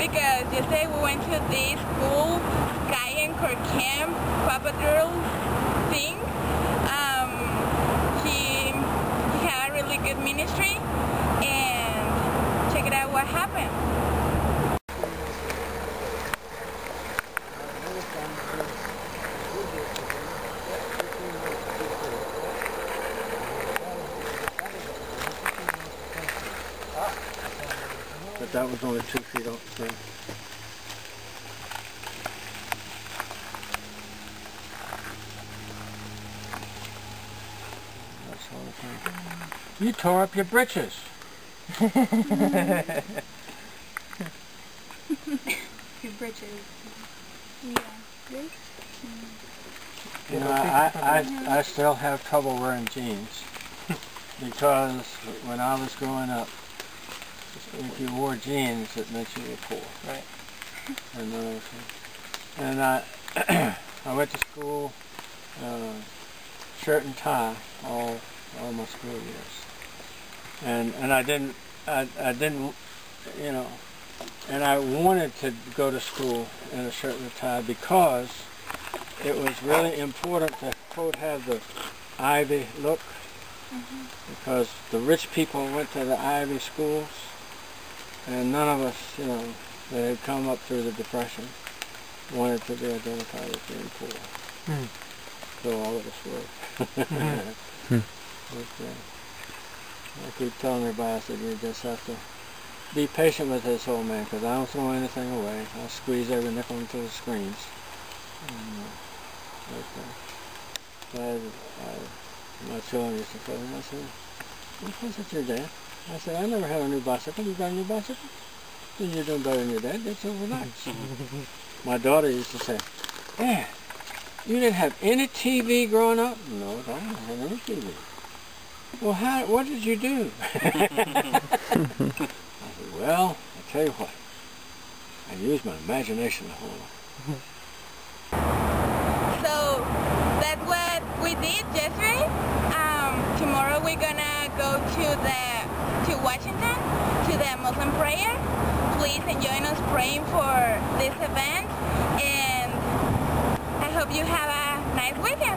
because yesterday we went to this cool Guy and Kurt Camp Papadoodle thing. Um, he, he had a really good ministry and check it out what happened. But that was only two feet off the ground. That's all the time. You tore up your britches. His britches. Yeah. This? You know, I, I, I still have trouble wearing jeans because when I was growing up, if you wore jeans, it meant you were poor. Right. And, and I, I went to school, uh, shirt and tie all all my school years, and and I didn't I I didn't you know, and I wanted to go to school in a shirt and a tie because it was really important to quote have the Ivy look because the rich people went to the Ivy schools and none of us, you know, that had come up through the Depression wanted to be identified as being poor. Hmm. So all of us were. Hmm. But, uh, I keep telling everybody, I said, you just have to be patient with this old man because I don't throw anything away. I squeeze every nickel into the screens. And, uh, but, uh, I, I, my children used to tell me, I said, what was it your dad? I said, I never had a new bicycle. You got a new bicycle? Then you're doing better than your dad. That's so relax. my daughter used to say, Dad, you didn't have any TV growing up? No, I didn't have any TV. Well, how, what did you do? I said, well, I tell you what, I used my imagination the whole lot. So that's what we did yesterday. Um, tomorrow we're gonna go to the to Washington to the Muslim prayer. Please join us praying for this event, and I hope you have a nice weekend.